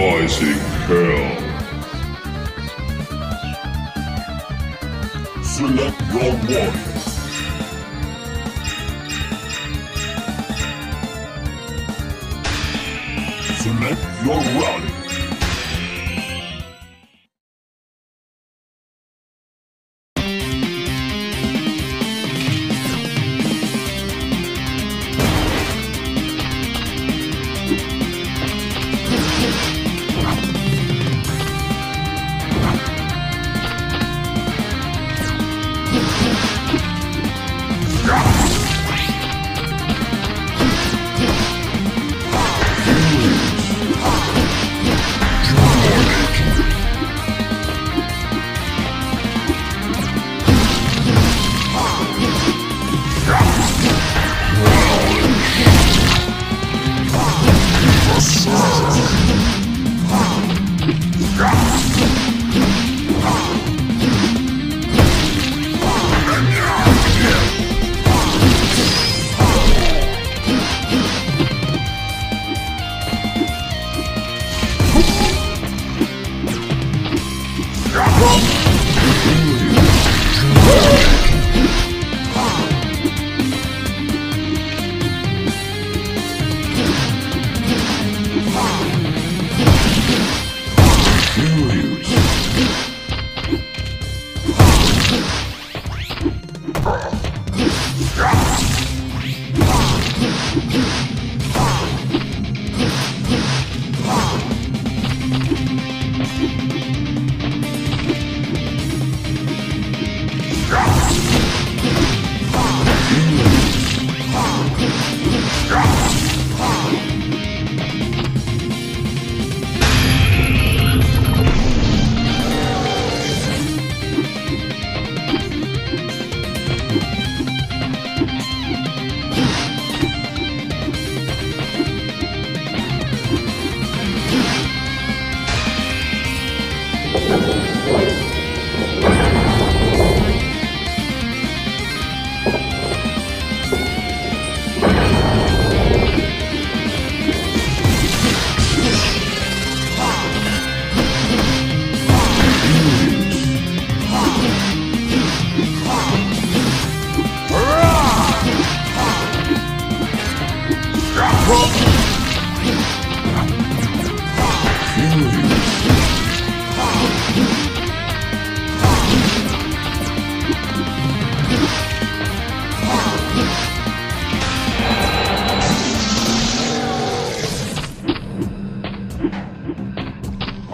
Rising Hell. Select your one. Select your rally.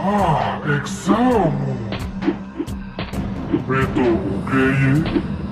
Ah, Exalmo! Beto, o que é?